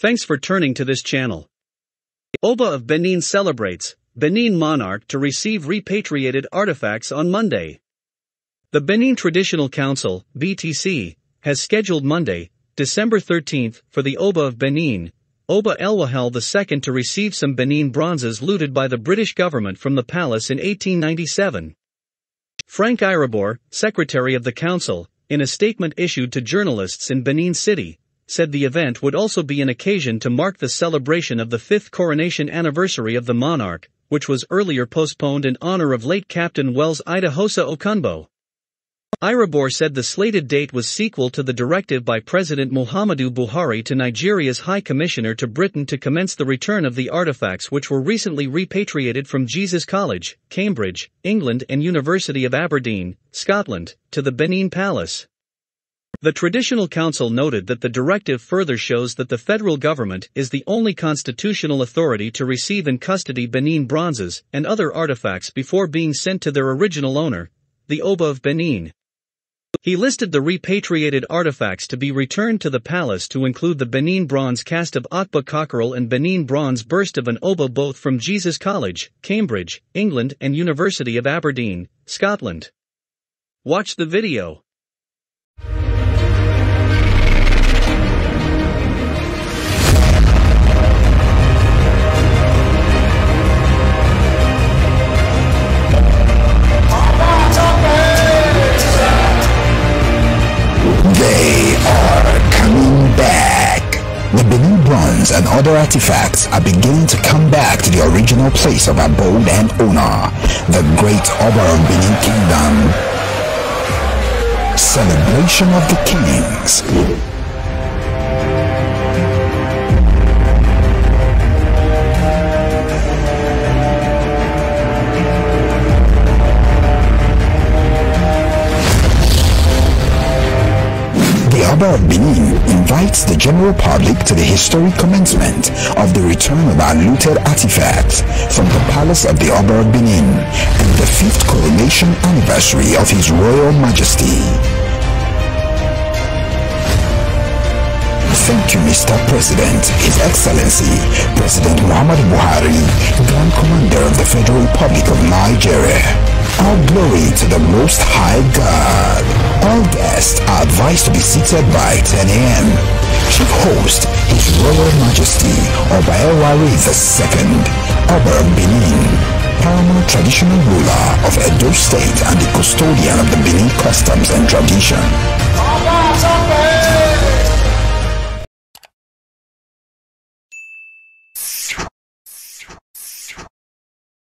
Thanks for turning to this channel. Oba of Benin celebrates Benin monarch to receive repatriated artifacts on Monday. The Benin Traditional Council, BTC, has scheduled Monday, December 13, for the Oba of Benin, Oba Ewuare II to receive some Benin bronzes looted by the British government from the palace in 1897. Frank Irabor, secretary of the council, in a statement issued to journalists in Benin City, said the event would also be an occasion to mark the celebration of the fifth coronation anniversary of the monarch, which was earlier postponed in honor of late Captain Wells Idahosa Okunbo. Irabor said the slated date was sequel to the directive by President Muhammadu Buhari to Nigeria's High Commissioner to Britain to commence the return of the artifacts which were recently repatriated from Jesus College, Cambridge, England and University of Aberdeen, Scotland, to the Benin Palace. The Traditional Council noted that the directive further shows that the federal government is the only constitutional authority to receive in custody Benin bronzes and other artifacts before being sent to their original owner, the Oba of Benin. He listed the repatriated artifacts to be returned to the palace to include the Benin bronze cast of Okpa Cockerel and Benin bronze burst of an Oba both from Jesus College, Cambridge, England and University of Aberdeen, Scotland. Watch the video. And other artifacts are beginning to come back to the original place of abode and owner, the great Oba of Benin Kingdom. Celebration of the Kings. Oba of Benin the general public to the historic commencement of the return of our looted artifacts from the palace of the Oba of Benin and the fifth coronation anniversary of His Royal Majesty. Thank you, Mr. President, His Excellency, President Muhammad Buhari, Grand Commander of the Federal Republic of Nigeria. All glory to the Most High God. All guests are advised to be seated by 10 a.m. Chief host, His Royal Majesty Oba Ewuare II, Oba Benin, paramount traditional ruler of Edo State and the custodian of the Benin customs and tradition.